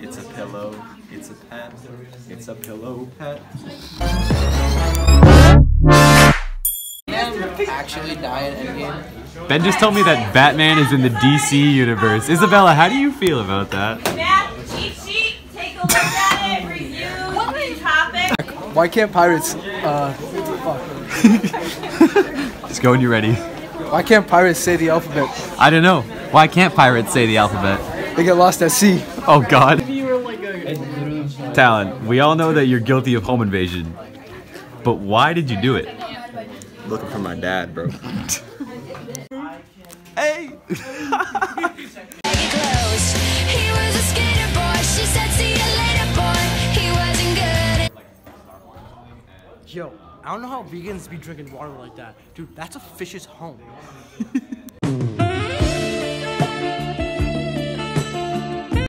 It's a pillow. It's a pet. It's a pillow pet. Actually die in Endgame. Ben just told me that Batman is in the DC universe. Isabella, how do you feel about that? Matt, cheat sheet, take a look at it, review the topic. Why can't pirates? Uh, fuck. Just go when you're ready. Why can't pirates say the alphabet? I don't know. Why can't pirates say the alphabet? They get lost at sea. Oh God. Talon, we all know that you're guilty of home invasion. But why did you do it? Looking for my dad, bro. Hey! close. He was a skater boy. She said, see you later, boy. He wasn't good. Yo, I don't know how vegans be drinking water like that. Dude, that's a fish's home.